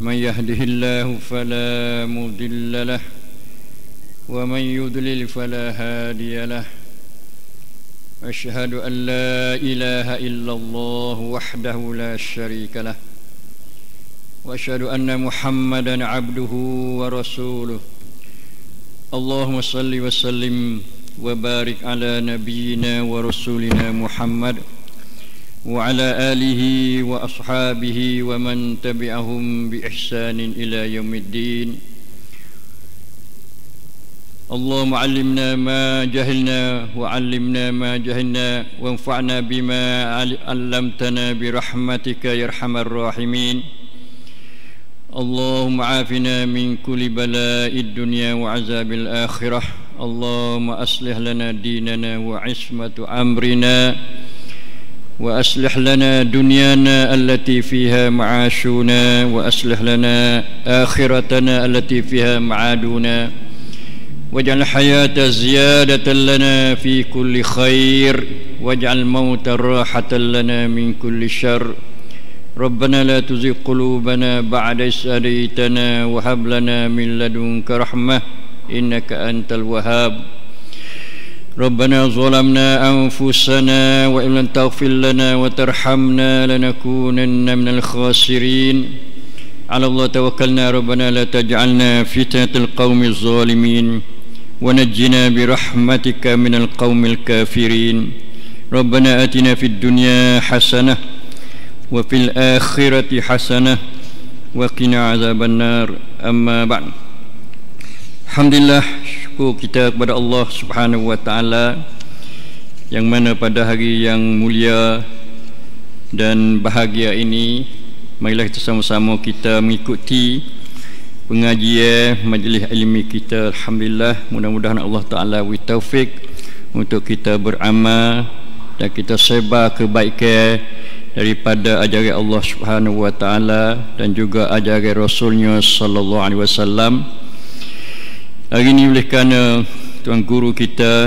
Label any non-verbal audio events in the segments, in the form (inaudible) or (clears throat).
من يهده الله فلا مضل له ومن يضلل فلا هادي له أشهد أن لا إله إلا الله وحده لا شريك له وأشهد أن محمدا عبده ورسوله اللهم صل وسلم وبارك على نبينا ورسولنا محمد صلى الله عليه وسلم وعلى آله وأصحابه ومن تبعهم بإحسان إلى يوم الدين اللهم علمنا ما جهلنا وعلمنا ما جهلنا وانفعنا بما علمتنا برحمتك يا ارحم الراحمين اللهم عافنا من كل بلاء الدنيا وعذاب الآخرة اللهم أصلح لنا ديننا وعصمة أمرنا وأصلح لنا دنيانا التي فيها معاشنا وأصلح لنا آخرتنا التي فيها معادنا. واجعل الحياة زيادة لنا في كل خير واجعل الموت راحة لنا من كل شر. ربنا لا تزغ قلوبنا بعد إذ هديتنا وهب لنا من لدنك رحمة إنك أنت الوهاب. ربنا ظلمنا أنفسنا وإن لم تغفر لنا وترحمنا لنكونن من الخاسرين. على الله توكلنا ربنا لا تجعلنا فتنة القوم الظالمين. ونجنا برحمتك من القوم الكافرين. ربنا آتنا في الدنيا حسنة وفي الآخرة حسنة وقنا عذاب النار. أما بعد. Alhamdulillah syukur kita kepada Allah Subhanahu wa taala yang mana pada hari yang mulia dan bahagia ini marilah kita sama-sama kita mengikuti pengajian majlis ilmi kita. Alhamdulillah mudah-mudahan Allah taala beri taufik untuk kita beramal dan kita sebar kebaikan daripada ajaran Allah Subhanahu wa taala dan juga ajaran Rasulnya sallallahu alaihi wasallam Hari ini oleh kerana tuan guru kita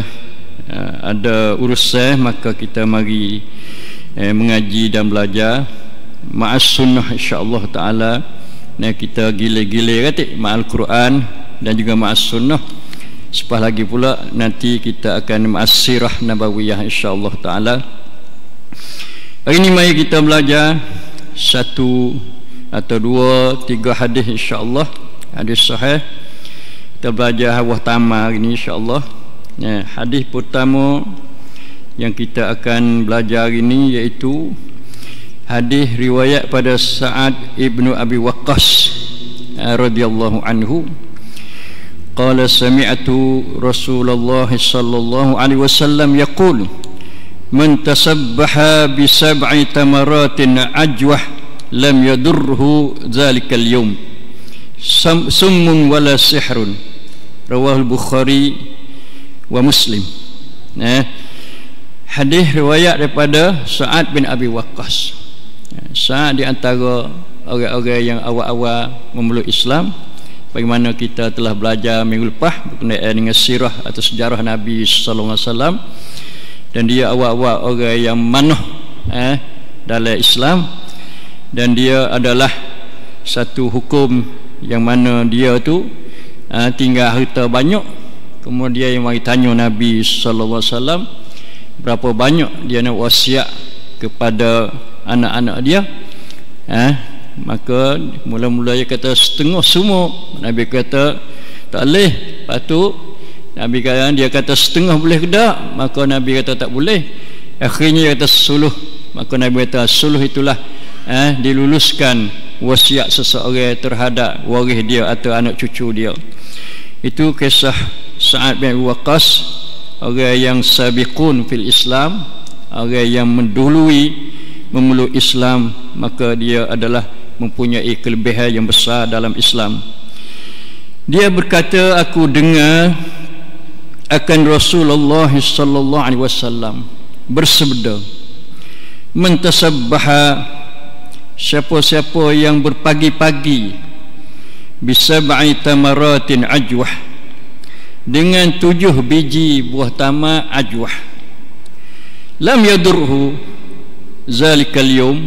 uh, ada urusan maka kita mari eh, mengaji dan belajar. Ma'as sunnah insya-Allah taala. Nah kita gile-gile katik ma'al Quran dan juga ma'as sunnah. Sepah lagi pula nanti kita akan ma'as sirah nabawiyah insya-Allah taala. Hari ini mari kita belajar satu atau dua tiga hadis insya-Allah. Hadis sahih kita belajar tama hari ini insyaAllah. Ya, hadis pertama yang kita akan belajar ini iaitu hadis riwayat pada Sa'ad ibnu Abi Waqqas radhiyallahu anhu. Qala sami'tu Rasulullah sallallahu alaihi wasallam yaqul man tasabbaha bi sab'i tamaratin ajwah lam yadurruhu dhalika al-yawm summun wala sihrun rawahul bukhari wa muslim. Eh hadis riwayat daripada Sa'ad bin Abi Waqqas. Sa'ad di antara orang-orang yang awal-awal memeluk Islam bagaimana kita telah belajar minggu lepas berkenaan dengan sirah atau sejarah Nabi sallallahu alaihi wasallam dan dia awal-awal orang yang manuh eh dalam Islam dan dia adalah satu hukum yang mana dia tu uh, tinggal harta banyak. Kemudian yang mari tanya Nabi sallallahu alaihi wasallam berapa banyak dia nak wasiat kepada anak-anak dia? Eh maka mula-mula dia kata setengah semua. Nabi kata tak boleh. Patut Nabi kata dia kata setengah boleh ke tak? Maka Nabi kata tak boleh. Akhirnya dia kata suluh. Maka Nabi kata suluh itulah eh diluluskan wasiat seseorang terhadap waris dia atau anak cucu dia. Itu kisah Sa'ad bin Waqqas orang yang sabiqun fil Islam orang yang mendului memeluk Islam maka dia adalah mempunyai kelebihan yang besar dalam Islam. Dia berkata aku dengar akan Rasulullah sallallahu alaihi wasallam bersabda mentasabbaha siapa-siapa yang berpagi-pagi bisab'i tamaratin ajwah dengan tujuh biji buah tama ajwah. Lam yadurhu zalikal yawm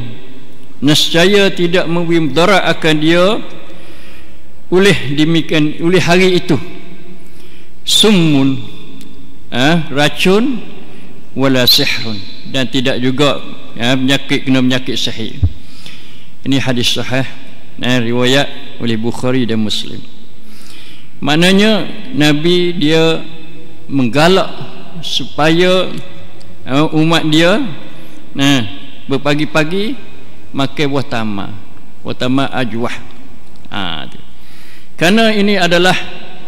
nescaya tidak memberi mudarat akan dia oleh demikian oleh hari itu. Summun eh, racun wala sihrun. Dan tidak juga ya, penyakit kena penyakit sihir ini hadis sahih eh, riwayat oleh Bukhari dan Muslim. Maknanya Nabi dia menggalak supaya uh, umat dia nah berpagi-pagi makan buah tamar buah tamar ajwah. Ha, tu. kerana ini adalah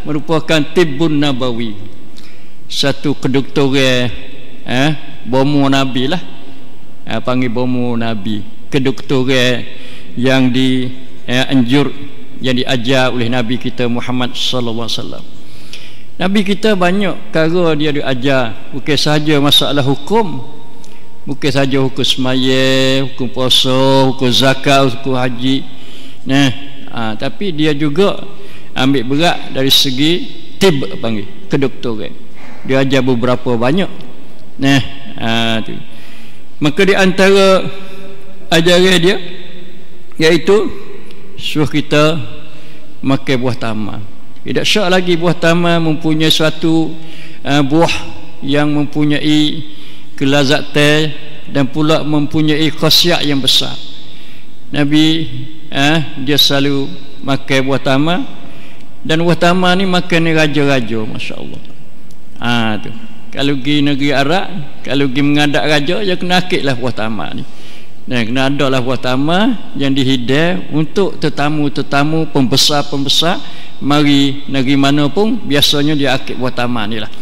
merupakan tibun nabawi satu kedoktoran eh, bomo nabi lah. Eh, panggil bomo nabi kedoktoran yang di eh, anjur yang diajar oleh nabi kita Muhammad sallallahu alaihi wasallam. Nabi kita banyak cara dia diajar. Bukan sahaja masalah hukum. Bukan sahaja hukum semaya hukum puasa hukum zakat hukum haji. Nah ha, tapi dia juga ambil berat dari segi tib panggil kedoktoran. Dia ajar beberapa banyak. Nah ha, tu. maka di antara ajaran dia iaitu suruh kita makan buah tamar tidak syak lagi buah tamar mempunyai suatu uh, buah yang mempunyai kelazatan dan pula mempunyai khasiat yang besar Nabi uh, dia selalu makan buah tamar dan buah tamar ni makan ni raja-raja masya-Allah. Ah tu. Kalau pergi negeri Arab, kalau pergi mengadap raja, ya kena akidlah buah tamar ni. Dan kena ada lah buah yang dihidai untuk tetamu-tetamu pembesar-pembesar. Mari negeri mana pun biasanya dia akid buah ni lah.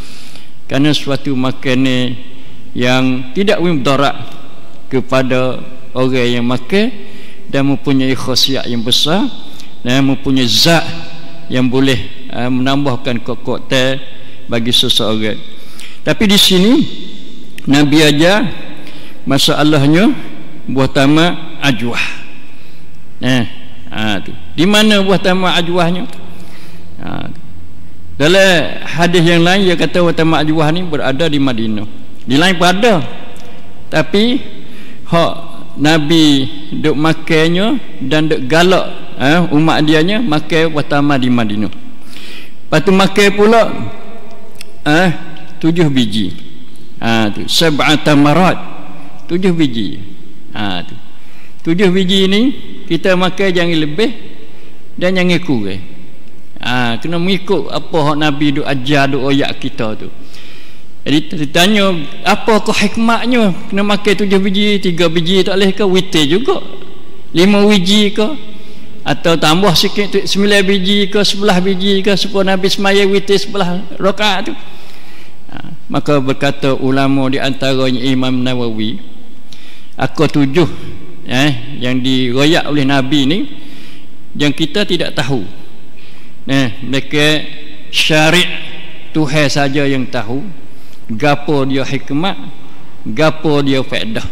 Kerana suatu makanan yang tidak mudarat kepada orang yang makan dan mempunyai khasiat yang besar dan mempunyai zat yang boleh uh, menambahkan kokoktel bagi seseorang. Tapi di sini Nabi ajar masalahnya buah tamak ajwah. Eh, ha, tu. di mana buah tamak ajwahnya? Ha. dalam hadis yang lain dia kata Watamak Juwah ni berada di Madinah. Di lain pun tapi hak Nabi duk makannya dan duk galak eh, umat dianya makan Watamak di Madinah. Lepas tu makan pula eh, tujuh biji. Ha, tu. Sab'ata marat tujuh biji ha, tu. tujuh biji ni kita makan jangan lebih dan jangan kurang. Ha, kena mengikut apa hak Nabi duk ajar duk oyak kita tu. Jadi ditanya apa ke hikmahnya kena makan tujuh biji tiga biji tak boleh ke? Witir juga. Lima biji ke? Atau tambah sikit sembilan biji ke sebelah biji ke supaya Nabi semaya witir sebelah rakaat tu. Ha, maka berkata ulama di antaranya Imam Nawawi aku tujuh eh, yang diroyak oleh Nabi ni yang kita tidak tahu Nah, mereka syari' Tuhan saja yang tahu gapo dia hikmat, gapo dia faedah.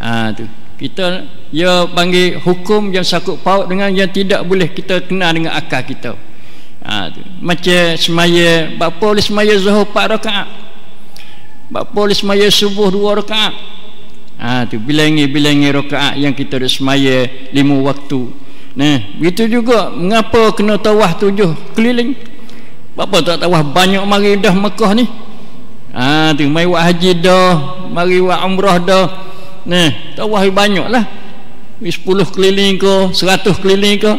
Ha tu. Kita dia panggil hukum yang sakut paut dengan yang tidak boleh kita kenal dengan akal kita. Ha tu. Macam semaya, bapa boleh semaya zuhur 4 rakaat. Bapa boleh semaya subuh 2 rakaat. Ha tu bilangi-bilangi rakaat yang kita ada semaya lima waktu Nah, begitu juga mengapa kena tawah tujuh keliling? Apa tak tawah banyak mari dah Mekah ni? Ha, tu mai buat haji dah, mari buat umrah dah. Nah, tawah banyaklah. 10 keliling ke, 100 keliling ke.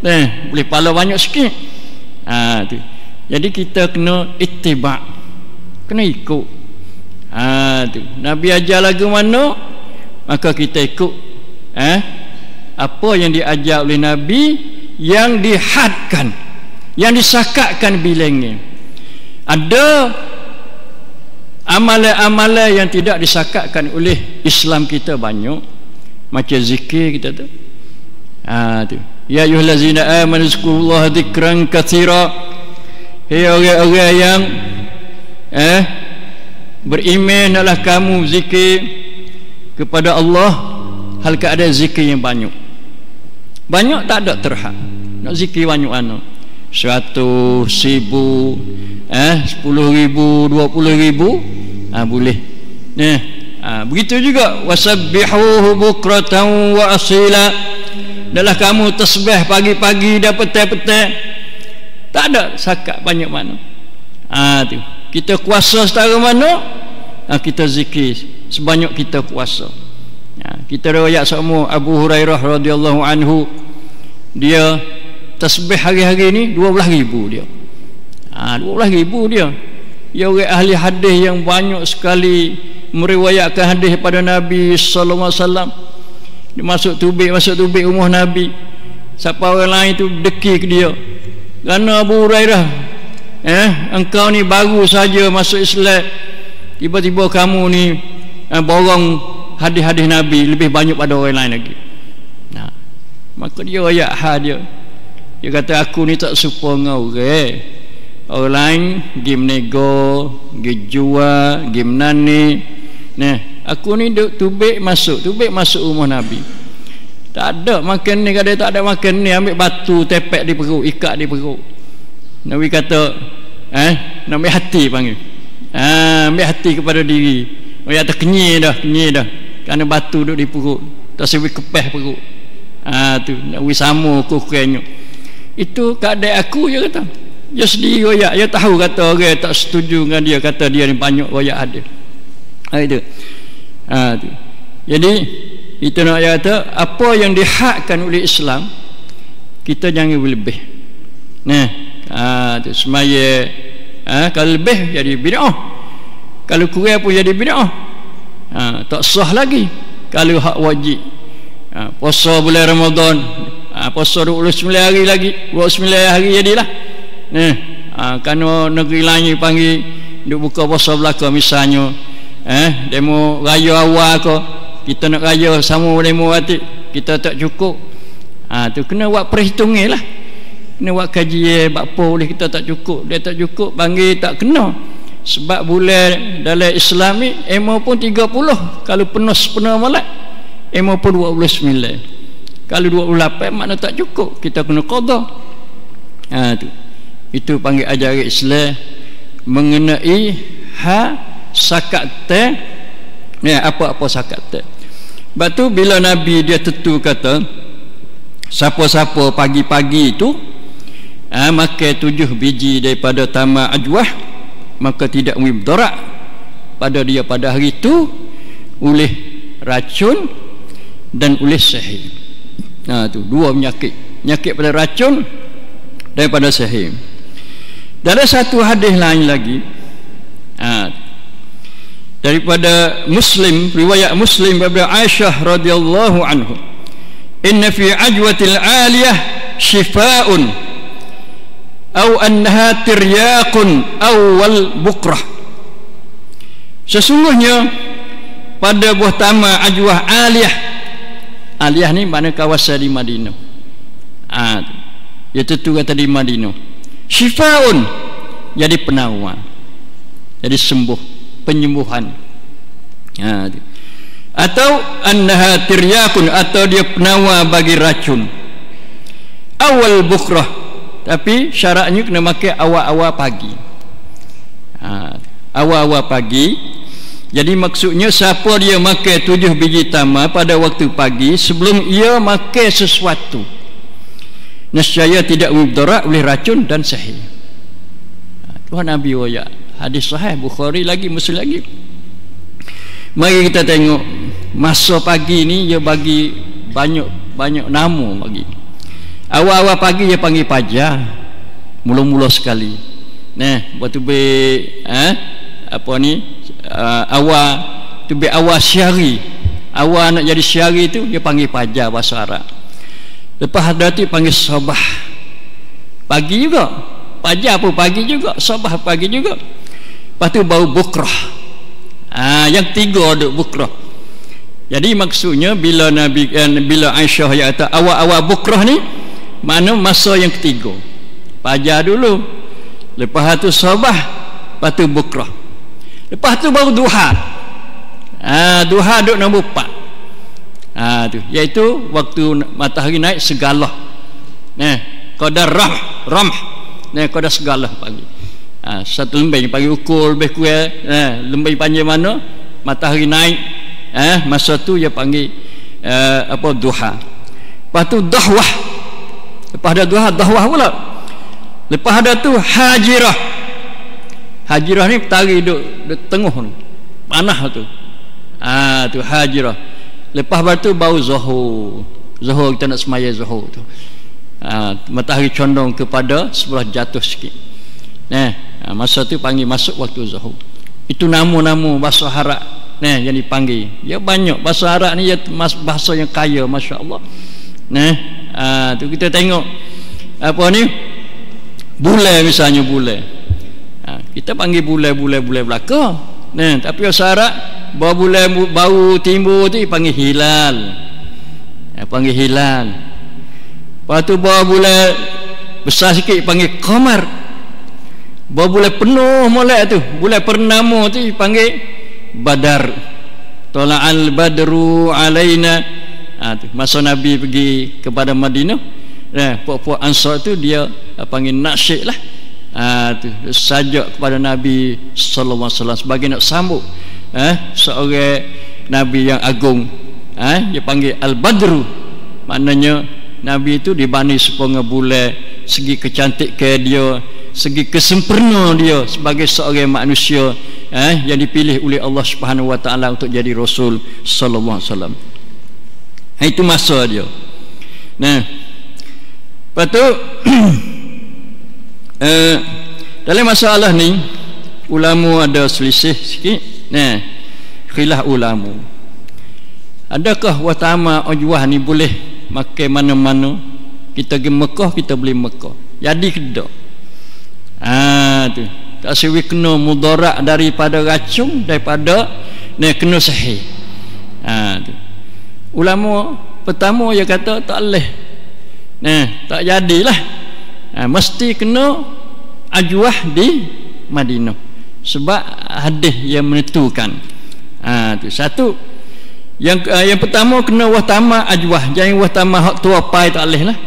Nah, boleh pala banyak sikit. Ha, tu. Jadi kita kena ittiba. Kena ikut. Tu. Nabi ajar lagu mana? Maka kita ikut. Eh? apa yang diajar oleh Nabi yang dihadkan yang disakatkan bilangnya ada amalan-amalan yang tidak disakatkan oleh Islam kita banyak macam zikir kita tu ha, tu ya ayuhallazina amanu zkurullaha dzikran katsira hai orang-orang yang eh beriman adalah kamu zikir kepada Allah hal keadaan zikir yang banyak. Banyak tak ada terhad. Nak zikir banyak mana? Seratus ribu eh sepuluh ribu dua puluh ribu ha, boleh. Eh, ha, begitu juga. Wasabbihuhu bukratan wa asila. Adalah kamu tasbih pagi-pagi dan petang-petang tak ada sakat banyak mana. Ha, tu. Kita kuasa setara mana? Ha, kita zikir. Sebanyak kita kuasa. Ha, kita riwayat semua Abu Hurairah radhiyallahu anhu. Dia tasbih hari-hari ni 12 ribu dia. Ha, 12 ribu dia. Ya orang ahli hadis yang banyak sekali meriwayatkan hadis pada Nabi sallallahu alaihi wasallam. Dia masuk tubik masuk tubik rumah Nabi. Siapa orang lain tu deki ke dia. Kerana Abu Hurairah eh engkau ni baru saja masuk Islam. Tiba-tiba kamu ni eh, borong hadis-hadis Nabi lebih banyak pada orang lain lagi. Nah maka dia ayat ha dia. Dia kata aku ni tak serupa dengan orang. Orang lain game nego game jual game nani nah aku ni duk tubik masuk tubik masuk rumah Nabi. Tak ada makan ni kada tak ada makan ni ambil batu tepek di perut ikat di perut Nabi kata eh nak ambil hati panggil. Ha, ambil hati kepada diri. Oh ya terkenyir dah kenyir dah. Kerana batu duk di perut tak sewi kepeh perut. Ha, tu. Nak wisama kukuhnya itu keadaan aku je kata. Dia sendiri royak. Dia tahu kata orang tak setuju dengan dia kata dia ni banyak royak ada ha, itu. Ha, itu jadi itu nak kata apa yang dihakkan oleh Islam kita jangan lebih. Nah ha, itu semaya. Ha, kalau lebih jadi bid'ah. Kalau kurang pun jadi bid'ah. Ha, tak sah lagi kalau hak wajib. Ha, puasa bulan Ramadan. Ha, puasa 29 hari lagi. 29 hari jadilah. Eh ha, kerana negeri lain panggil duk buka puasa belaka misalnya. Eh demo raya awal ke kita nak raya sama demo hati kita tak cukup. Ha, tu kena buat perhitungan lah kena buat kaji eh, apa boleh kita tak cukup. Dia tak cukup panggil tak kena. Sebab bulan dalam Islam ni emo pun 30 kalau penuh sepenuh malam emo pun 29 kalau 28 makna tak cukup. Kita kena qada ha tu. Itu panggil ajaran Islam. Mengenai ha sakat te. Ya apa-apa sakat te. Batu bila nabi dia tentu kata siapa-siapa pagi-pagi itu ha, makan tujuh biji daripada tamak ajwah maka tidak mubdarat pada dia pada hari itu oleh racun dan oleh sihir. Nah tu dua penyakit. Penyakit pada racun daripada sihir. Dalam satu hadis lain lagi. Ha, daripada Muslim riwayat Muslim daripada Aisyah radhiyallahu anhu. Inna fi ajwatil aliyah shifaa'un aw annaha tiryaqun awal bukrah. Sesungguhnya pada buah tama ajwah aliyah. Aliyah ni mana kawasan di Madinah? Ah ha, dia tentu kata di Madinah. Syifaun jadi penawar jadi sembuh penyembuhan. Ha, atau annaha tiryakun atau dia penawar bagi racun. Awal bukrah tapi syaratnya kena pakai awal-awal pagi. Ha, awal-awal pagi. Jadi maksudnya siapa dia makan tujuh biji tamar pada waktu pagi sebelum ia makan sesuatu. Nescaya tidak mudarat oleh racun dan sahih. Ha, Tuhan Nabi waya hadis sahih Bukhari lagi Muslim lagi. Mari kita tengok masa pagi ni dia bagi banyak banyak nama bagi awal-awal pagi dia panggil pajar mula-mula sekali nah waktu be eh apa ni uh, awal tu be awal syari awal nak jadi syari tu dia panggil pajar bahasa Arab Lepas hadrati panggil sabah. Pagi juga. Pagi apa pagi juga. Sabah pagi juga. Lepas tu bau bukrah. Ha, yang tiga ada bukrah. Jadi maksudnya bila Nabi eh, bila Aisyah ya awal-awal bukrah ni mana masa yang ketiga. Pajar dulu. Lepas tu sabah, lepas tu bukrah. Lepas tu baru duha. Ha, duha duk nombor 4 ha, tu. iaitu waktu matahari naik segala nah qadar ram ram nah qadar segala pagi ha, satu lembing pagi ukur lebih kurang nah lembing panjang mana matahari naik eh masa tu dia panggil eh, apa duha lepas tu dahwah lepas ada duha dahwah pula. Lepas ada tu hajirah. Hajirah ni tari duk, duk tengah tu panah tu. Ah tu hajirah. Lepas tu bau zuhur. Zuhur kita nak semaya zuhur tu. Ha, matahari condong kepada sebelah jatuh sikit. Nah ha, masa tu panggil masuk waktu zuhur. Itu nama-nama bahasa Arab nah yang dipanggil. Ya banyak. Bahasa Arab ni ya bahasa yang kaya masya-Allah. Nah ha, tu kita tengok. Apa ni? Bulan misalnya bulan. Ha, kita panggil bulan-bulan bulan belaka. Nah tapi Arab bau bulan bau timbul tu dipanggil hilal. Ya, panggil hilal. Lepas tu bawa bulan besar sikit panggil kamar bawa bulan penuh mulai tu. Bulan pernama tu panggil badar. Tola'al badru alaina ha, tu. masa Nabi pergi kepada Madinah eh, puak-puak ansar tu dia panggil nasyik lah ha, tu. sajak kepada Nabi wasallam sebagai nak sambut eh, seorang Nabi yang agung eh, dia panggil Al-Badru maknanya Nabi itu dibani sepuluh bulan segi kecantik ke dia segi kesempurna dia sebagai seorang manusia eh, yang dipilih oleh Allah Subhanahu Wa Taala untuk jadi Rasul Sallallahu Alaihi Wasallam itu masa dia. Nah. Lepas tu (clears throat) eh, dalam masalah ni ulama ada selisih sikit. Nah khilaf ulama. Adakah watama ujwah ni boleh makan mana-mana? Kita pergi Mekah kita beli Mekah. Jadi kedak ah tu. Tak sewi kena mudarat daripada racun daripada ni kena sahih. ah ulama pertama dia kata tak boleh nah tak jadilah. Ah, mesti kena ajwah di Madinah. Sebab hadis yang menentukan. Ah tu satu. Yang uh, yang pertama kena wah tamah ajwah. Jangan wah tamah hak tua pai tak leh lah.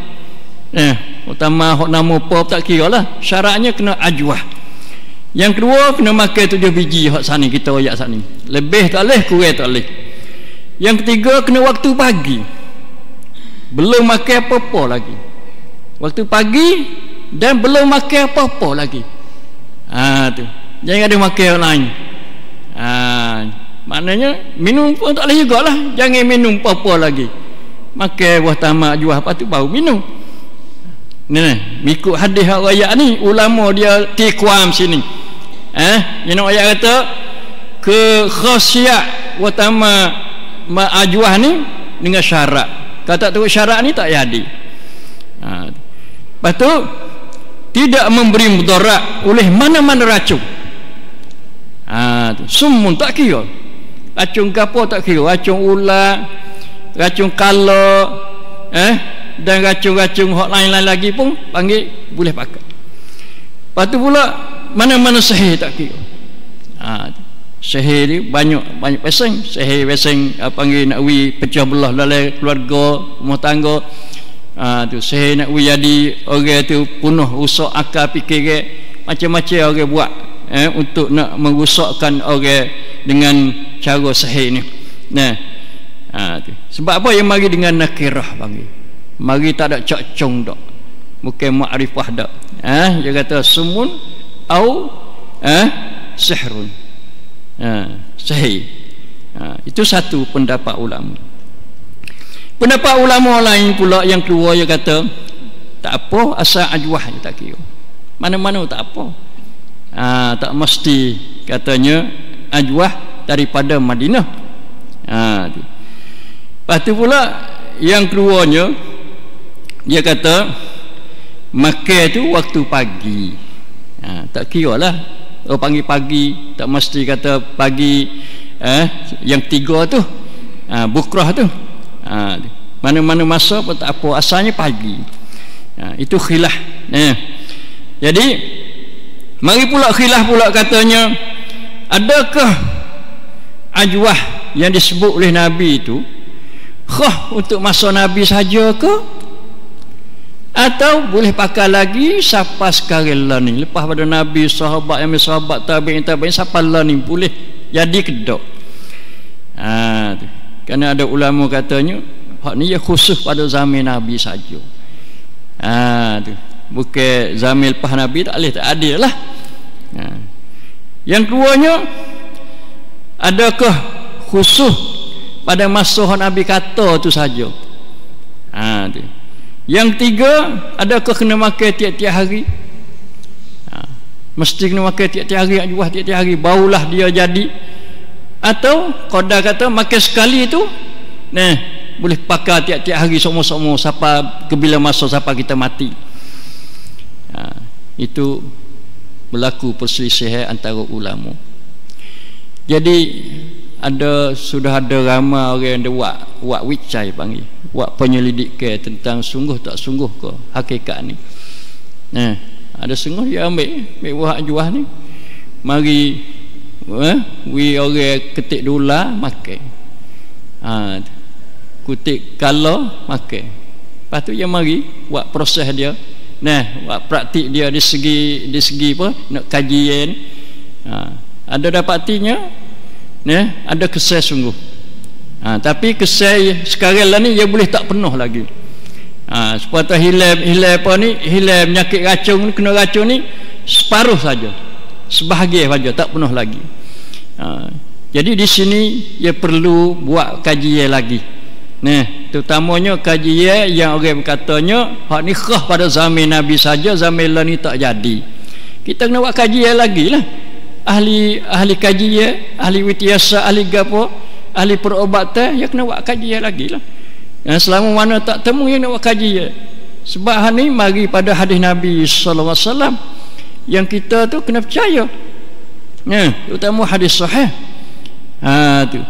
Eh wah tamah hak nama apa tak kira lah. Syaratnya kena ajwah. Yang kedua kena makan tujuh biji hak sani kita ayat sani. Lebih tak leh kurang tak leh yang ketiga kena waktu pagi. Belum makan apa-apa lagi. Waktu pagi dan belum makan apa-apa lagi. Ha tu. Jangan ada makan yang lain. Ha maknanya minum pun tak boleh juga lah jangan minum apa-apa lagi. Makan buah tamak jual apa tu baru minum. Ni ni. Mengikut hadis ayat ni ulama dia tikwam sini. Eh yang ayat kata ke khasiat buah tamak ma'ajuah ni dengan syarat kata tu syarat ni tak jadi ha. lepas tu tidak memberi mudarat oleh mana-mana racun. Ha, sumun tak kira. Racun gapo tak kira. Racun ular racun kala eh? Dan racun-racun hak lain-lain lagi pun panggil boleh pakai. Lepas tu pula mana-mana sahih tak kira. Ha, sahih ni banyak banyak peseng sahih peseng panggil nak wi pecah belah dalam keluarga rumah tangga. Ha, tu sahih nak wi jadi orang tu penuh rusak akal fikir macam-macam orang buat eh, untuk nak merusakkan orang dengan cara sahih ni. Nah ha, tu. sebab apa yang mari dengan nakirah panggil? Mari tak ada cak cong dak bukan makrifah dak eh dia kata sumun au eh sihrun ha, sahih. Ha, itu satu pendapat ulama. Pendapat ulama lain pula yang keluar dia kata tak apa asal ajwah tak kira. Mana-mana tak apa. Ha, tak mesti katanya ajwah daripada Madinah. Ha, tu. lepas tu pula yang keluarnya dia kata makan tu waktu pagi. Ha, tak kira lah oh, panggil pagi. Tak mesti kata pagi eh, yang tiga tu. Ha, bukrah tu. Ha, mana-mana masa pun tak apa. Asalnya pagi. Ha, itu khilah eh. jadi Mari pula khilaf pula katanya Adakah Ajwah yang disebut oleh Nabi itu Khah untuk masa Nabi saja ke Atau boleh pakai lagi Siapa sekarang lah ni Lepas pada Nabi sahabat yang sahabat tabi'in tabi'in Siapa lah ni boleh jadi kedok kerana ada ulama katanya hak ni ya khusus pada zaman Nabi saja ha, tu. bukan zaman lepas Nabi tak boleh tak adil lah ha. yang keduanya adakah khusus pada masa Nabi kata tu saja ha, tu. Yang tiga adakah kena makan tiap-tiap hari ha. mesti kena makan tiap-tiap hari jual tiap-tiap hari barulah dia jadi atau koda kata makan sekali itu nah boleh pakai tiap-tiap hari semua-semua sampai ke bila masa sampai kita mati ha. itu berlaku perselisihan antara ulama jadi ada sudah ada ramai orang yang buat buat wicai panggil buat penyelidikan tentang sungguh tak sungguh ke hakikat ni. Nah ada sungguh dia ambil ambil buah juah ni. Mari eh, we orang ketik dolar makan. Ha, kutik kalau makan. Lepas tu dia mari buat proses dia. Nah buat praktik dia di segi di segi apa nak kajian ha, ada dapatinya ya, ada kesal sungguh ha, tapi kesal sekarang lah ni dia boleh tak penuh lagi. Ha, sepatah hilang hilang apa ni hilang penyakit racun ni kena racun ni separuh saja. Sebahagian saja tak penuh lagi. Ha, jadi di sini dia perlu buat kajian lagi. Nah, terutamanya kajian yang orang berkatanya hak ni khah pada zaman Nabi saja zaman ni tak jadi. Kita kena buat kajian lagi lah. Ahli ahli kaji ya ahli witiasa ahli gapo ahli perubatan ya kena buat kaji ya lagi lah. Yang selama mana tak temu yang nak buat kaji ya. Sebab ni mari pada hadis Nabi wasallam yang kita tu kena percaya. Ya terutama hadis sahih. Ha tu.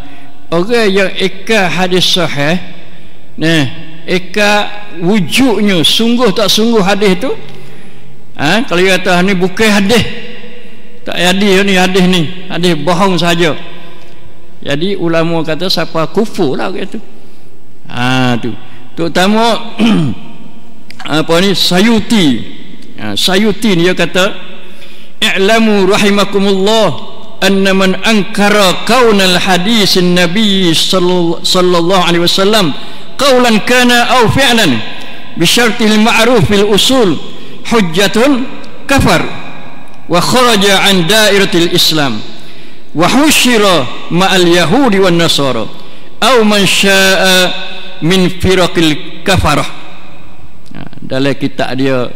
Orang yang eka hadis sahih nah eka wujudnya sungguh tak sungguh hadis tu ha kalau kata ni bukan hadis tak jadi ni hadis ni hadis bohong saja jadi ulama kata siapa kufur lah kata ha tu. Terutama (clears throat) apa ni sayuti. Ha, sayuti ni dia kata i'lamu rahimakumullah anna man ankara kaunal hadis nabi sallallahu alaihi wasallam qawlan kana aw fi'lan bi syartil ma'ruf fil usul hujjatun kafar wa kharaja an dairatil islam wa hushira ma'al yahudi wan nasara. Aw man syaa min firaqil kafarah. Dalam kitab dia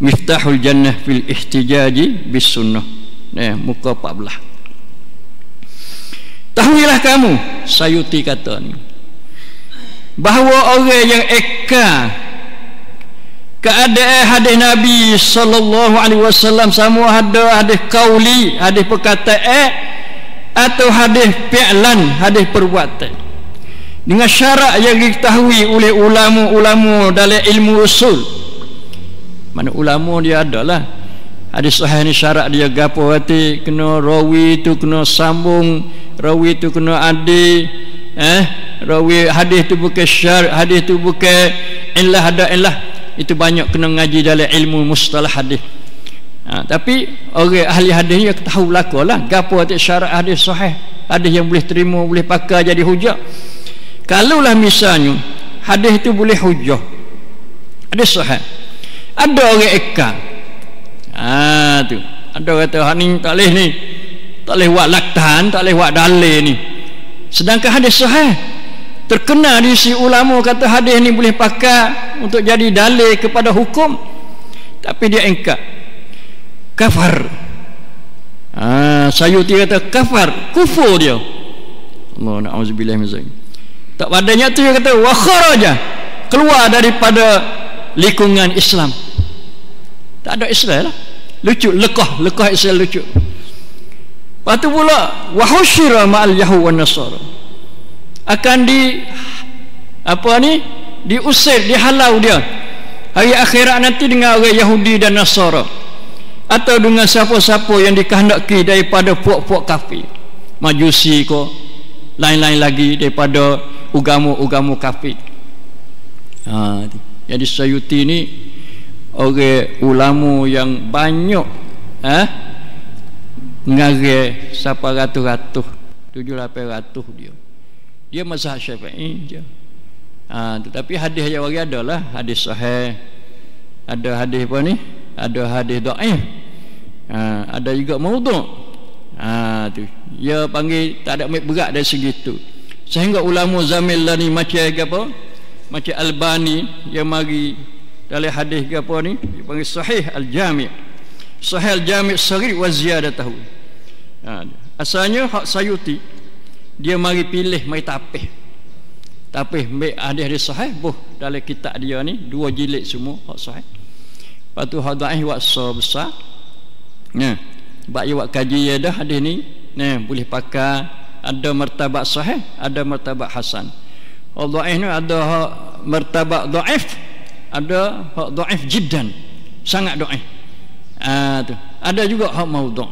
miftahul jannah fil ihtijaji bis sunnah. Eh muka 14 tahuilah kamu sayuti kata ni bahawa orang yang eka keadaan hadis Nabi sallallahu alaihi wasallam sama ada hadis kauli hadis perkataan atau hadis fi'lan hadis perbuatan. Dengan syarat yang diketahui oleh ulama-ulama dalam ilmu usul. Mana ulama dia adalah hadis sahih ni syarat dia gapo hati kena rawi tu kena sambung rawi tu kena adil eh? Rawi hadis tu bukan syar hadis tu bukan illah ada illah itu banyak kena ngaji dalam ilmu mustalah hadis ha, tapi orang ahli hadis ni tahu belaka lah. Gapo atas syarat hadis sahih? Hadis yang boleh terima boleh pakai jadi hujah. Kalaulah misalnya hadis itu boleh hujah hadis sahih ada orang eka ha, tu. Ada orang kata ni tak boleh ni. Tak boleh buat laktan tak boleh buat dalil ni. Sedangkan hadis sahih terkena di si ulama kata hadis ni boleh pakai untuk jadi dalil kepada hukum tapi dia engkar kafar. Ah sayuti kata kafar. Kufur dia. Allah na'udzubillah tak padanya tu dia kata wa kharaja. Keluar daripada lingkungan Islam. Tak ada Islam lah. Lucu lekah lekah Islam lucu. Lepas tu pula wahusyira ma'al yahu wa nasara. Akan di apa ni diusir dihalau dia. Hari akhirat nanti dengan orang Yahudi dan Nasara atau dengan siapa-siapa yang dikehendaki daripada puak-puak kafir. Majusi ko lain-lain lagi daripada ugamu-ugamu kafir. Ha, jadi sayuti ni orang ulama yang banyak eh, ngare siapa ratus-ratus tujuh lapan ratus dia. Dia mazhab syafi'i je. Ha, tetapi hadis yang bagi adalah hadis sahih. Ada hadis apa ni ada hadis dhaif ha, ada juga maudhu' ha, tu. Dia panggil tak ada berat dari segi tu. Sehingga ulama zamil lah ni macam apa? Macam Albani yang mari dalam hadis ke apa ni? Dia panggil sahih al-jami' sahih al-jami' sahih wa ziyadatahu. Ha, asalnya hak sayuti dia mari pilih mari tapih. Tapih ambil hadis-hadis sahih boh dalam kitab dia ni dua jilid semua hak sahih lepas tu hak daih wak so besar. Nah sebab dia buat kaji ya dah hadis ni. Nah boleh pakai. Ada martabat sahih ada martabat hasan. Allah ini ada hak martabat dhaif ada hak dhaif jiddan. Sangat dhaif ah tu. Ada juga hak maudhu.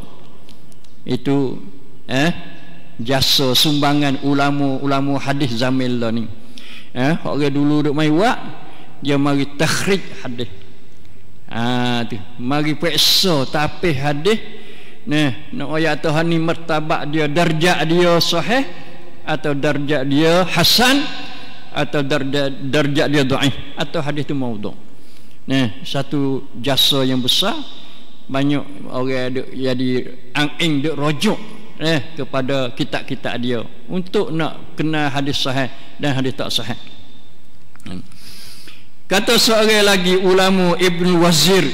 Itu eh? Jasa sumbangan ulama-ulama hadis zamil lah ni. Eh orang dulu duk mai buat dia mari takhrij hadis ah tu mari periksa tapi hadis Nah, nak ayat Tuhan ni martabat dia darjat dia sahih atau darjat dia hasan atau darjat darjat dia dhaif atau hadis itu maudhu. Nah, satu jasa yang besar banyak orang ada jadi angin dia rujuk eh kepada kitab-kitab dia untuk nak kenal hadis sahih dan hadis tak sahih. Hmm. Kata seorang lagi ulama Ibn Wazir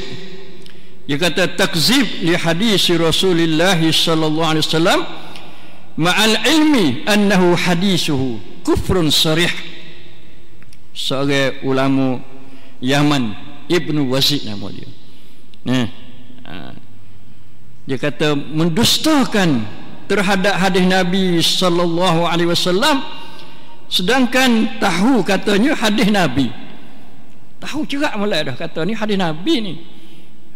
dia kata takzib li hadis Rasulullah sallallahu alaihi wasallam ma'al ilmi annahu hadisuhu kufrun sarih. Seorang ulama Yaman Ibnu Wazid nama dia. Nah, ha. dia kata mendustakan terhadap hadis Nabi sallallahu alaihi wasallam sedangkan tahu katanya hadis Nabi tahu cerak mulai dah kata ni hadis Nabi ni.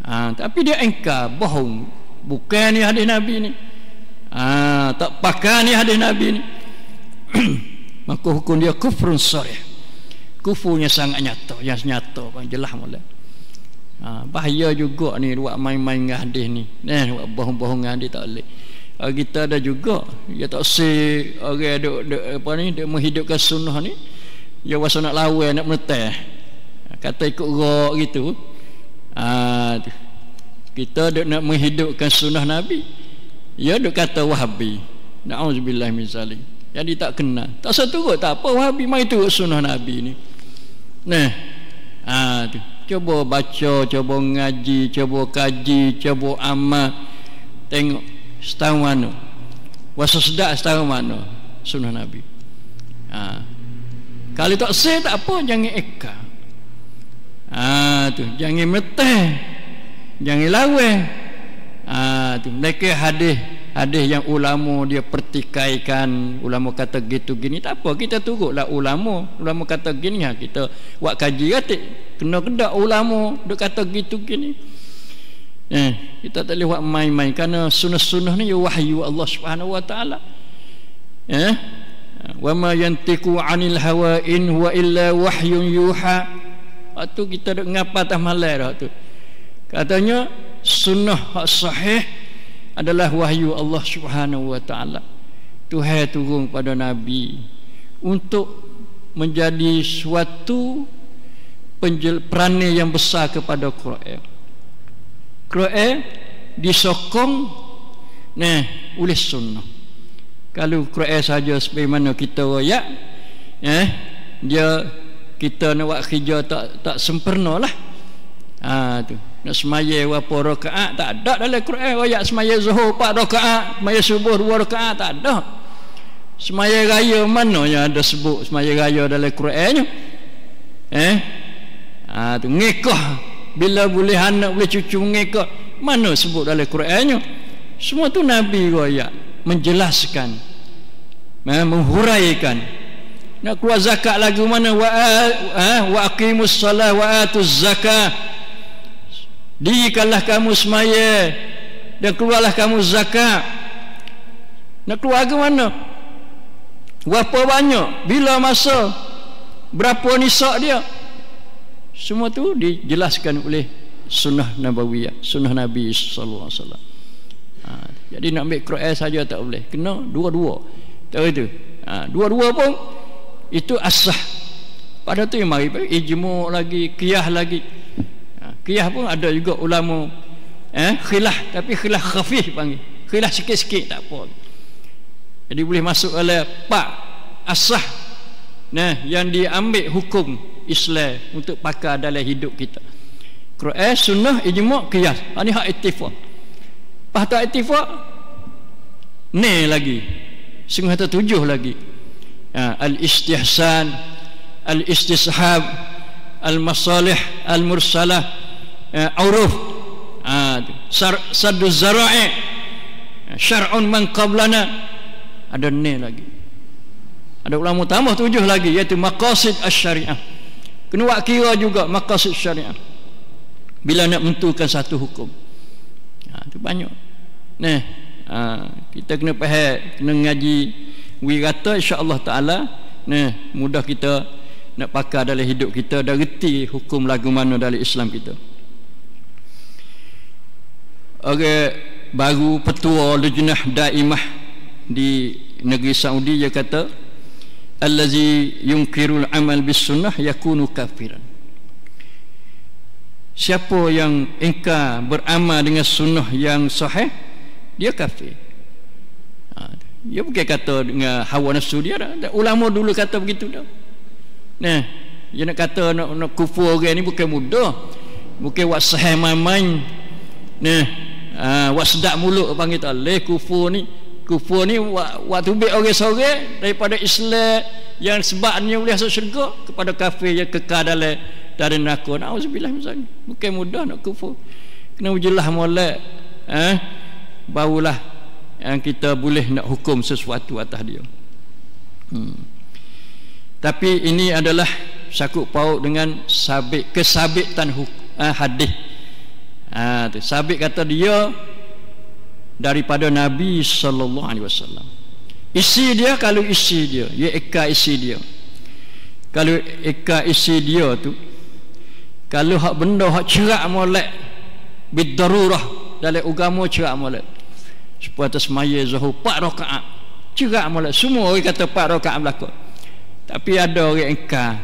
Ha, tapi dia engkar bohong. Bukan ni hadis Nabi ni. Ha, tak pakai ni hadis Nabi ni. (clears throat) Maka hukum dia kufrun sarih. Kufurnya sangat nyata yang nyata pun jelas mula ha, bahaya juga ni buat main-main dengan hadis ni. Eh buat bohong-bohong dengan hadis tak boleh. Ha, kita ada juga dia tak si orang ada, apa ni dia menghidupkan sunnah ni dia rasa nak lawan nak meneteh kata ikut rok gitu ha, kita ada nak menghidupkan sunnah Nabi dia ada kata wahabi na'udzubillah min zalim dia tak kenal tak satu kot tak apa wahabi mai tu sunnah Nabi ni Nah. Ha tu. Cuba baca, cuba ngaji, cuba kaji, cuba amal. Tengok setahun mana. Wasa sedak setahun mana sunnah Nabi. Ha. Kalau tak sah tak apa jangan eka. Ha tu, jangan meteh. Jangan lawan. Ha tu, mereka hadis hadis yang ulama dia pertikaikan. Ulama kata gitu gini. Tak apa kita turutlah ulama. Ulama kata gini ha kita buat kaji kata kena kedak ulama dia kata gitu gini. Eh kita tak boleh buat main-main. Kerana sunnah-sunnah ni wahyu Allah Subhanahu wa taala. Eh? Wa ma yantiqu anil hawa in huwa illa wahyun yuha waktu kita duk ngapa tah malai dah tu katanya sunnah sahih adalah wahyu Allah Subhanahu wa taala. Tuhan turun pada nabi untuk menjadi suatu penjel, yang besar kepada Quran. Quran disokong nah oleh sunnah. Kalau Quran saja sebagaimana kita royak eh dia kita nak buat kerja tak tak sempurna lah. Ha tu. Nak semaya berapa rakaat tak ada dalam Quran. Ayat semaya zuhur 4 rakaat semaya subuh 2 rakaat tak ada. Semaya raya mana yang ada sebut semaya raya dalam Quran eh? Ha tu. Ngekah. Bila boleh anak boleh cucu ngekah. Mana sebut dalam Quran semua tu nabi ayat menjelaskan eh, menghuraikan nak keluar zakat lagu mana wa wa aqimus salat wa atuz zakat Dirikanlah kamu semaya dan keluarlah kamu zakat. Nak keluar ke mana? Berapa banyak? Bila masa? Berapa nisak dia? Semua tu dijelaskan oleh sunnah nabawiyah, sunnah Nabi sallallahu alaihi wasallam. Ha, jadi nak ambil Quran saja tak boleh. Kena dua-dua. Tahu itu? ha, dua-dua pun itu asah pada tu yang mari ijmu lagi qiyah lagi. Ha, qiyah pun ada juga ulama eh khilah. Tapi khilah khafif panggil. Khilah sikit-sikit tak apa. Jadi boleh masuk oleh pak asah nah yang diambil hukum Islam untuk pakai dalam hidup kita. Quran sunnah ijma qiyas. Ini hak ittifaq. Pas tak ittifaq ni lagi. Sungguh tujuh lagi ha, al istihsan al istishab al masalih al mursalah ha, uruf ha, saddu zara'i. Syar'un man qablana. Ada ni lagi. Ada ulama tambah tujuh lagi iaitu maqasid asy-syariah. Kena buat kira juga maqasid syariah. Bila nak menentukan satu hukum. Ha, itu banyak. Nah ha, kita kena faham kena ngaji wirata insya-Allah taala nah mudah kita nak pakai dalam hidup kita dah reti hukum lagu mana dalam Islam kita. Orang baru petua lujnah daimah di negeri Saudi dia kata allazi yunkirul amal bis sunnah yakunu kafiran. Siapa yang engkar beramal dengan sunnah yang sahih dia kafir dia bukan kata dengan hawa nafsu dia dah. ulama dulu kata begitu dah. Nah dia nak kata nak, nak kufur orang ni bukan mudah. Bukan buat sahih main-main. Nah ha, buat sedap mulut panggil tak leh kufur ni. Kufur ni waktu tubik orang sore daripada Islam yang sebabnya boleh masuk syurga kepada kafir yang kekal dalam dari neraka. Na'udzubillah misalnya bukan mudah nak kufur. Kena ujilah molek. Eh barulah yang kita boleh nak hukum sesuatu atas dia. Hmm. tapi ini adalah sakut paut dengan sabit kesabitan eh, hadis. Ha, sabit kata dia daripada Nabi sallallahu alaihi wasallam. Isi dia kalau isi dia ya eka isi dia. Kalau eka isi dia tu kalau hak benda hak cerak molek bidarurah dalam agama cerak molek supaya atas maya zuhur 4 rakaat. Cerak molek semua orang kata 4 rakaat berlaku. Tapi ada orang eka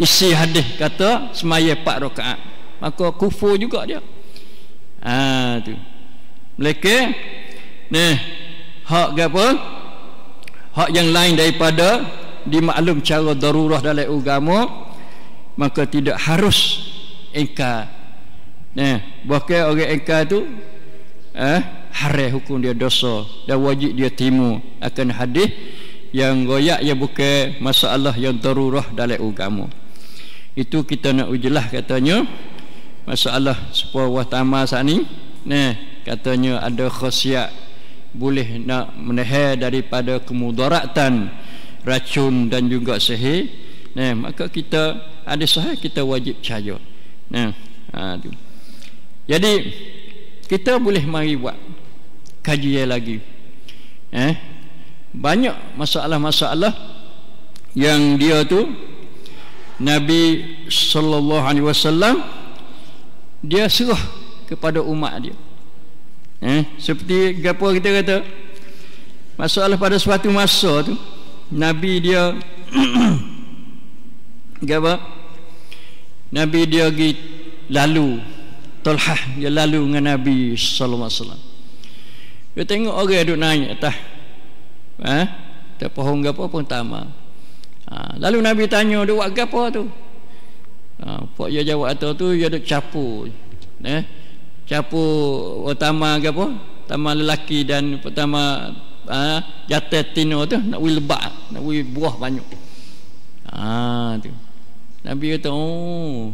isi hadis kata semaya 4 rakaat. Maka kufur juga dia. Ha tu. Mereka ni hak ke apa? Hak yang lain daripada dimaklum cara darurah dalam agama maka tidak harus engkar nah bahkan orang engkar tu eh? Haram hukum dia dosa. Dan wajib dia timu akan hadis yang goyak yang bukan masalah yang darurah dalam agama. Itu kita nak ujilah katanya. Masalah supaya wah tamal saat ni. Nah katanya ada khasiat. Boleh nak menahan daripada kemudaratan racun dan juga sihir. Nah maka kita ada sahih kita wajib percaya nah ha, jadi kita boleh mari buat kajian lagi. Eh? Banyak masalah-masalah yang dia tu Nabi sallallahu alaihi wasallam dia serah kepada umat dia. Eh? Seperti gapo kita kata masalah pada suatu masa tu nabi dia (clears throat) gapo nabi dia pergi lalu Talhah dia lalu dengan Nabi sallallahu alaihi wasallam. Dia tengok orang duduk naik atas. Ha? Tak pohon gapo pun tama. Ha, lalu Nabi tanya dia buat gapo tu? Ha, pak dia jawab atau tu dia duk capu. Eh? capu utama apa utama lelaki dan pertama ha, jatuh tino tu nak wui lebak nak wui buah banyak ha, tu Nabi kata oh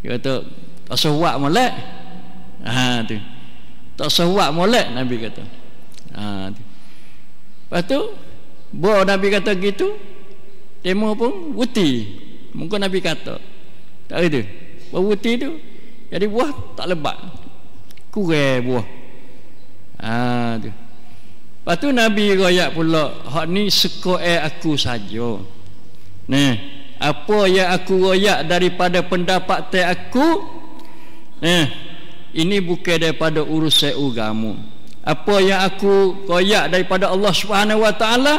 dia kata tak sewak molek. Ha, tu. Tak sewak molek Nabi kata. Ha, tu. Lepas tu buah Nabi kata gitu demo pun wuti. Mungkin Nabi kata. Tak ada buah wuti tu jadi buah tak lebat. Kurang buah. Ha tu. Lepas tu Nabi royak pula hak ni sekoe aku saja. Nah apa yang aku royak daripada pendapat teh aku nah ini bukan daripada urusan agama. Apa yang aku royak daripada Allah Subhanahu wa taala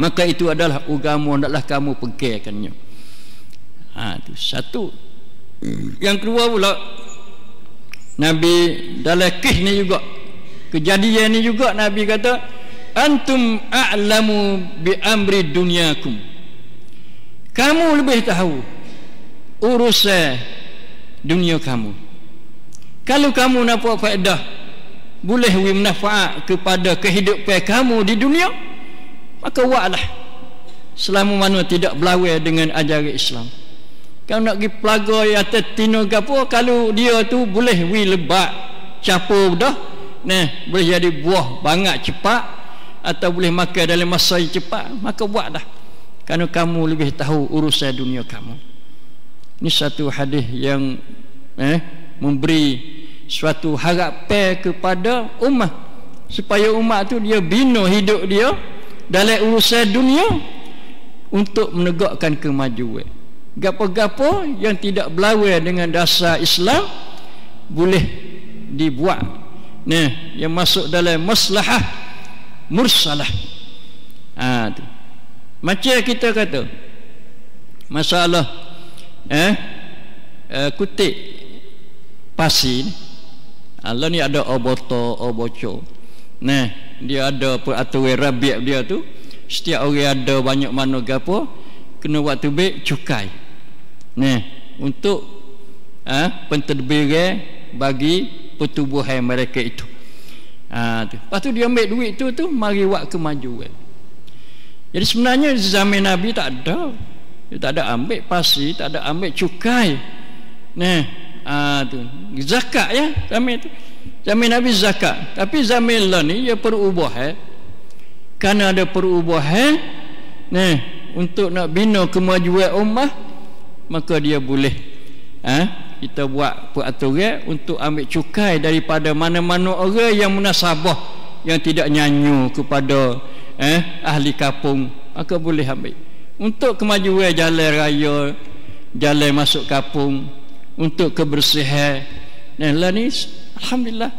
maka itu adalah agama hendaklah kamu pegangkannya ha itu satu. Yang kedua pula Nabi dalam kisah ni juga kejadian ni juga Nabi kata antum a'lamu bi amri dunyakum. Kamu lebih tahu urusan dunia kamu. Kalau kamu nampak faedah boleh wi manfaat kepada kehidupan kamu di dunia maka buatlah. Selama mana tidak berlawan dengan ajaran Islam. Kalau nak pergi pelaga atas tino gapo kalau dia tu boleh wi lebat capur dah nah boleh jadi buah banyak cepat atau boleh makan dalam masa yang cepat maka buatlah. Kerana kamu lebih tahu urusan dunia kamu ini satu hadis yang eh memberi suatu harapan kepada umat supaya umat tu dia bina hidup dia dalam urusan dunia untuk menegakkan kemajuan. Gapo-gapo yang tidak berlawan dengan dasar Islam boleh dibuat. Nah yang masuk dalam maslahah mursalah. Ha tu. Macam kita kata masalah eh, eh kutik pasir Allah ni ada oboto oboco nah dia ada peraturan rabiat dia tu. Setiap orang ada banyak mana gapo kena waktu baik cukai. Nah untuk ah ha, pentadbiran bagi pertubuhan mereka itu. Ha, tu. lepas tu dia ambil duit tu tu mari buat kemajuan. Jadi sebenarnya zaman Nabi tak ada dia tak ada ambil pasir tak ada ambil cukai nah ha, tu zakat ya zaman tu Zaman Nabi zakat. Tapi zaman lah ni ia perubahan. Karena ada perubahan. Nah, untuk nak bina kemajuan ummah maka dia boleh ha? kita buat peraturan untuk ambil cukai daripada mana-mana orang yang munasabah yang tidak nyanyu kepada eh, ahli kampung maka boleh ambil untuk kemajuan jalan raya jalan masuk kampung untuk kebersihan. Nah lah ni Alhamdulillah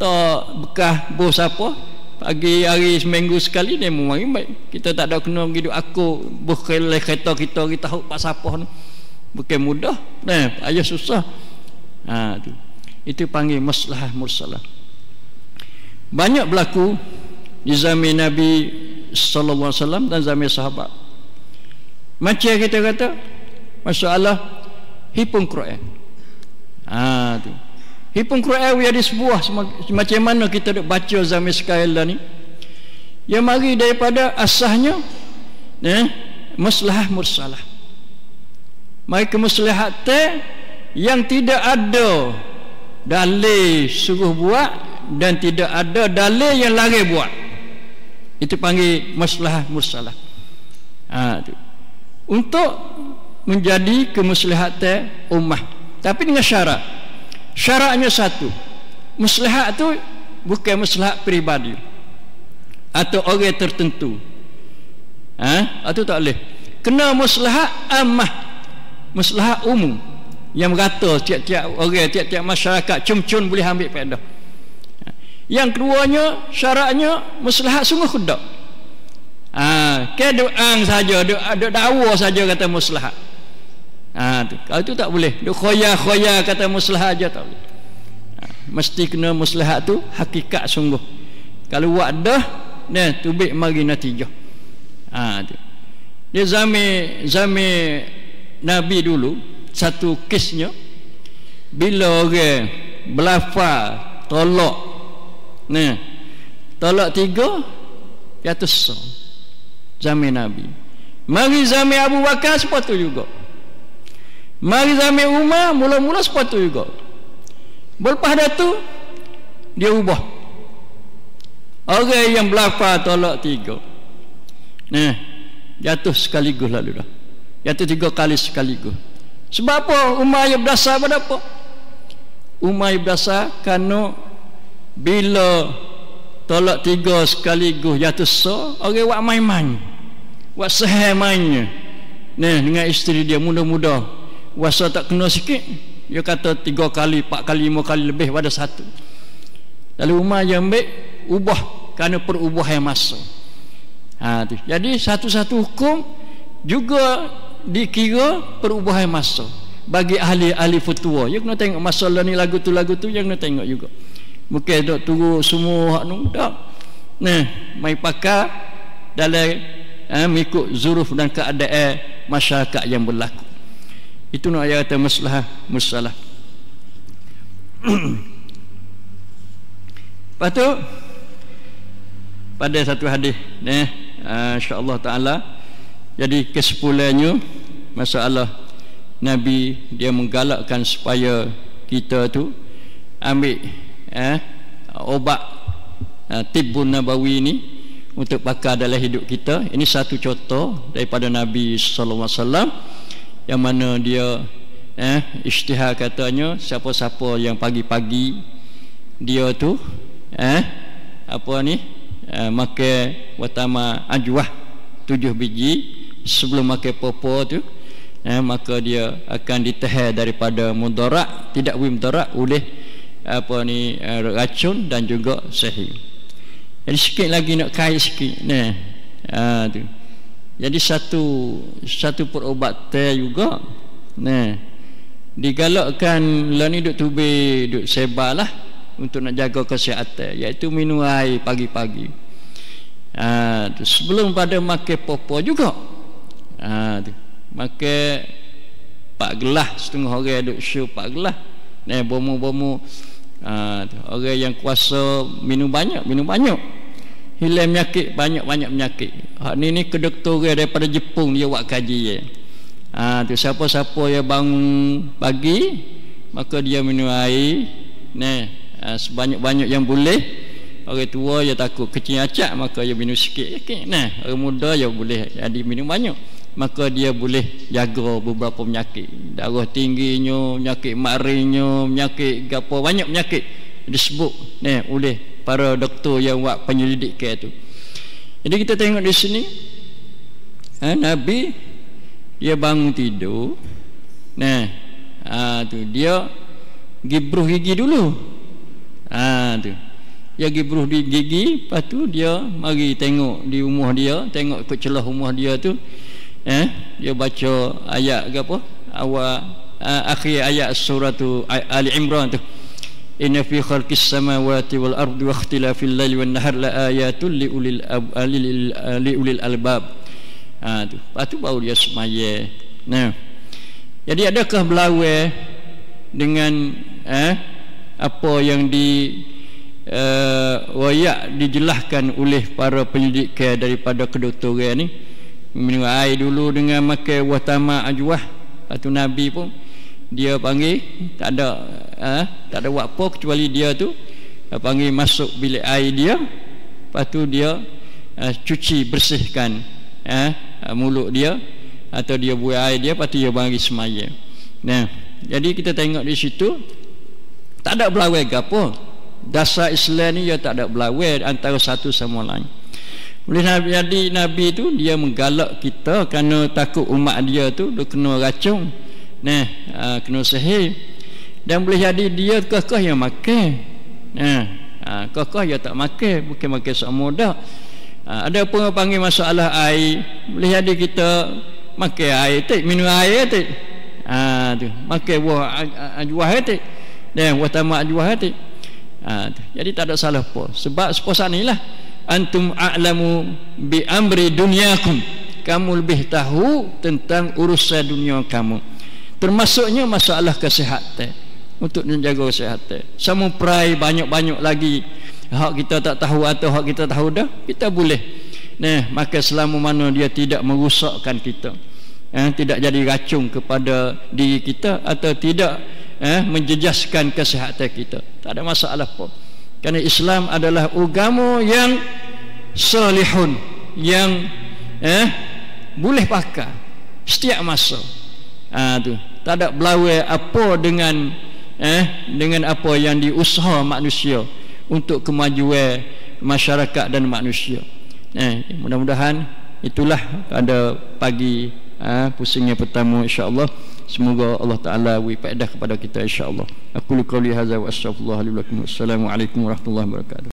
tak bekas bos apa. Pagi hari seminggu sekali dia memang baik kita tak ada kena begitu aku bukan kereta kita kita tahu pas apa ni. Bukan mudah nah ayah susah. Ha, tu. itu panggil masalah mursalah. Banyak berlaku di zaman Nabi sallallahu alaihi wasallam dan zaman sahabat macam kita kata masalah hipung Quran ha tu Hipun Quran ada sebuah macam mana kita nak baca zaman sekarang ni. Yang mari daripada asahnya eh, masalah mursalah. Mari ke yang tidak ada dalil suruh buat dan tidak ada dalil yang lari buat. Itu panggil masalah mursalah. Ha, tu. Untuk menjadi kemaslahatan ummah. Tapi dengan syarat. Syaratnya satu. Maslahat tu bukan maslahat peribadi. Atau orang tertentu. Ha? atau tak boleh. Kena maslahat amah maslahat umum. Yang merata tiap-tiap orang tiap-tiap masyarakat cum-cum boleh ambil faedah. Yang keduanya syaratnya maslahat sungguh kudak ha, ke doang saja ada dakwa saja kata maslahat ha, tu. kalau itu tak boleh. Duk khoya-khoya kata muslah aja tak boleh. Ha, mesti kena muslah tu hakikat sungguh. Kalau buat dah nah tubik mari natijah. Ha, tu. dia zaman zaman Nabi dulu satu kisnya bila orang belafal tolak nah tolak tiga jatuh zaman Nabi mari zaman Abu Bakar sepatu juga Mari zaman Umar mula-mula sepatu juga. Berlepas dah tu dia ubah. Orang yang berlafaz tolak tiga. Nah, jatuh sekaligus lalu dah. Jatuh tiga kali sekaligus. Sebab apa? Umar yang berdasar pada apa? Umar yang berdasar kerana bila tolak tiga sekaligus jatuh so, orang buat main-main. Buat sehai mainnya. Nah, dengan isteri dia muda-muda Wasa tak kena sikit Dia kata tiga kali, empat kali, lima kali lebih pada satu Lalu Umar yang ambil Ubah Kerana perubahan masa ha, tu. jadi satu-satu hukum juga dikira perubahan masa bagi ahli-ahli futua you kena tengok masalah ni lagu tu lagu tu yang kena tengok juga bukan dok tunggu semua hak nu tak. Nah mai pakar dalam eh, mengikut zuruf dan keadaan masyarakat yang berlaku. Itu nak ayat masalah masalah. (clears throat) Lepas tu pada satu hadis eh insya-Allah taala jadi kesimpulannya masalah Nabi dia menggalakkan supaya kita tu ambil eh obat eh, tibbun nabawi ini untuk pakai dalam hidup kita. Ini satu contoh daripada Nabi wasallam yang mana dia eh isytihar katanya siapa-siapa yang pagi-pagi dia tu eh apa ni eh, makan watama ajwah tujuh biji sebelum makan popo tu eh, maka dia akan ditahan daripada mudarat tidak mudarat oleh apa ni eh, racun dan juga sahih jadi sikit lagi nak kait sikit nah ha, tu. Jadi satu satu perubatan juga nah digalakkan lah ni duk tubir duk sebarlah untuk nak jaga kesihatan iaitu minum air pagi-pagi. Ha, tu, sebelum pada makan popo juga. Ha, tu, makan pak gelas setengah orang duk show pak gelas ni bomo-bomo ha, orang yang kuasa minum banyak minum banyak. Hilang penyakit banyak-banyak penyakit. Hak ni ni kedoktoran daripada Jepun dia buat kaji ya ha, tu siapa-siapa yang bangun pagi maka dia minum air ni. Ha, sebanyak-banyak yang boleh. Orang tua dia takut kecil acak maka dia minum sikit sikit nah orang muda dia boleh. Jadi minum banyak maka dia boleh jaga beberapa penyakit. Darah tingginya penyakit maringnya penyakit apa banyak penyakit disebut ni oleh para doktor yang buat penyelidikan tu. Jadi kita tengok di sini ha, Nabi dia bangun tidur nah ha, tu dia gibruh gigi dulu. Ha, tu. Dia gibruh di gigi lepas tu dia mari tengok di rumah dia tengok ke celah rumah dia tu eh? Dia baca ayat ke apa? Awal uh, akhir ayat surah tu Ali Imran tu. Inna fi khalqis samawati wal ardi wa ikhtilafil laili wan nahar la ayatul li ulil li ulil albab. Ha, tu. Lepas tu baru dia semaya. Nah. Jadi adakah berlawan dengan eh, apa yang di uh, wayak dijelaskan oleh para penyelidik daripada kedoktoran ni minum air dulu dengan makan watama ajwah Lepas tu Nabi pun dia panggil tak ada eh, tak ada buat apa kecuali dia tu. Dia panggil masuk bilik air dia. Lepas tu dia uh, cuci bersihkan eh, uh, mulut dia atau dia buat air dia. Lepas tu dia bagi semaya. Nah jadi kita tengok di situ tak ada berlawan ke apa. Dasar Islam ni dia tak ada berlawan antara satu sama lain oleh Nabi jadi Nabi tu dia menggalak kita kerana takut umat dia tu dia kena racun. Nah uh, kena sihir. Dan boleh jadi dia kekeh yang makan. Nah uh, kekeh dia tak makan bukan makan sama dah Ha, ada pun panggil masalah air. Boleh jadi kita makan air tu minum air tu ha tu makan buah ajwah tu dan buah tamak ajwah tu ha tu jadi tak ada salah apa sebab seposan inilah antum a'lamu bi amri dunyakum. Kamu lebih tahu tentang urusan dunia kamu. Termasuknya masalah kesihatan. Untuk menjaga kesihatan. Sama perai banyak-banyak lagi. Hak kita tak tahu atau hak kita tahu dah kita boleh. Nah maka selama mana dia tidak merusakkan kita eh, tidak jadi racun kepada diri kita atau tidak eh, menjejaskan kesihatan kita. Tak ada masalah pun kerana Islam adalah agama yang salihun yang eh, boleh pakai setiap masa ha, tu. tak ada belawai apa dengan eh, dengan apa yang diusaha manusia untuk kemajuan masyarakat dan manusia. Eh, mudah-mudahan itulah pada pagi eh, pusingnya pertama insya-Allah. Semoga Allah Taala beri faedah kepada kita insya-Allah. Aku qauli hadza wa astaghfirullah li wa lakum. Assalamualaikum warahmatullahi wabarakatuh.